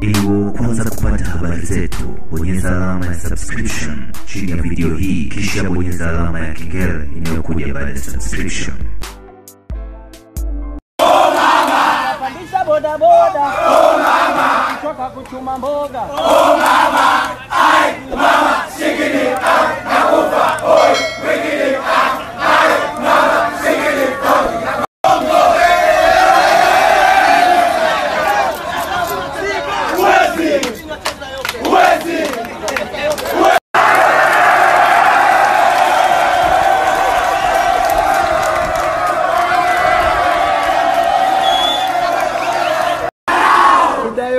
Ili kwanza kupata habari zetu, bonyeza alama ya subscription chini ya video hii, kisha bonyeza alama ya kengele inayokuja baada ya subscription. Pandisha boda boda. mama, oh mboga.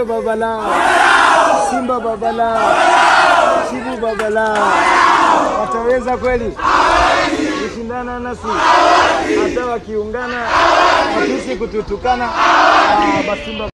Kidayo babala. Simba babala. Chibu babala. Wataweza kweli kushindana nasi hata wakiungana wakisi kututukana ah, Basimba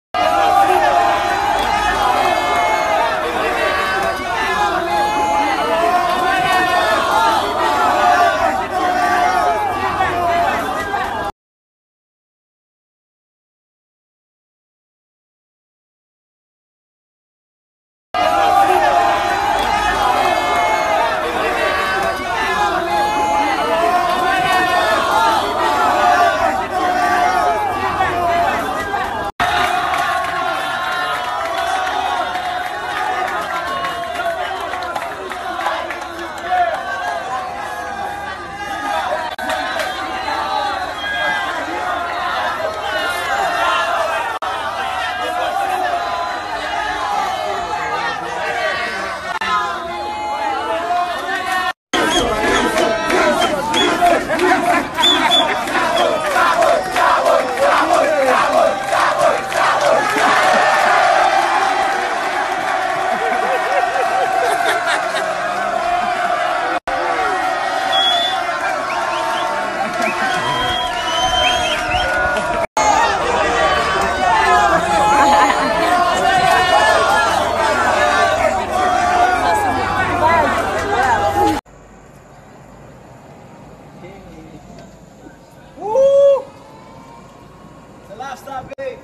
Big.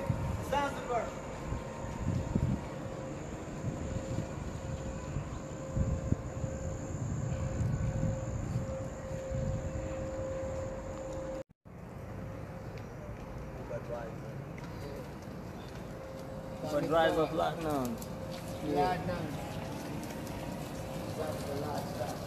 Zanzibar. For driver Platinum. Platinum. That's the lifestyle.